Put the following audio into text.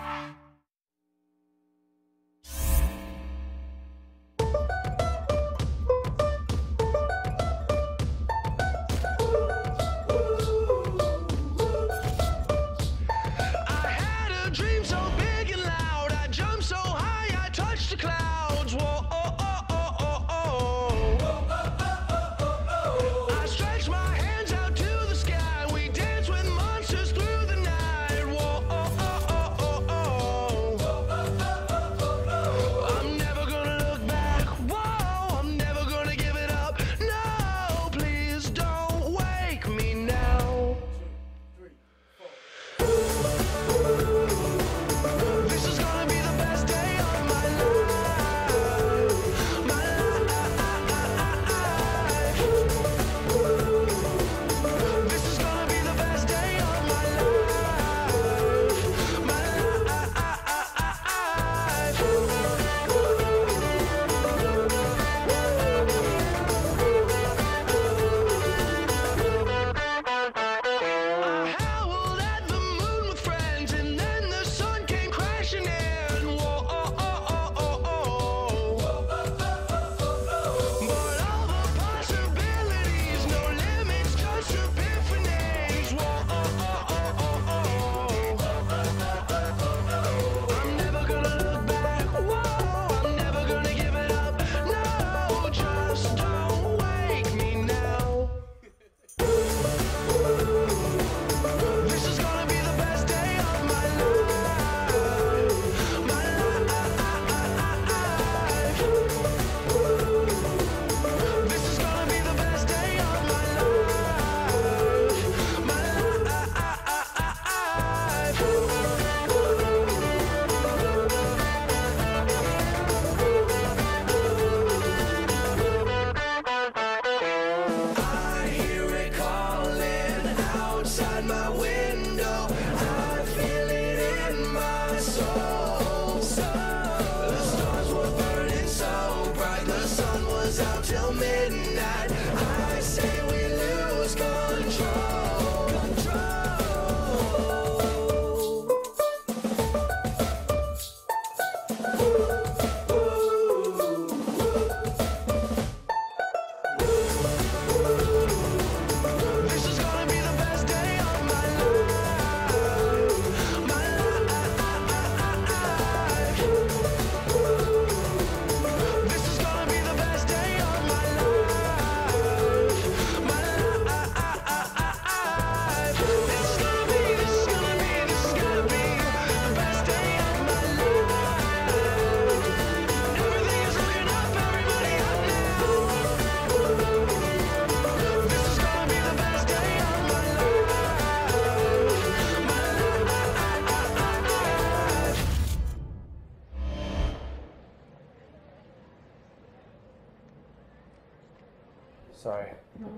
Ah! out your midnight. Sorry. No.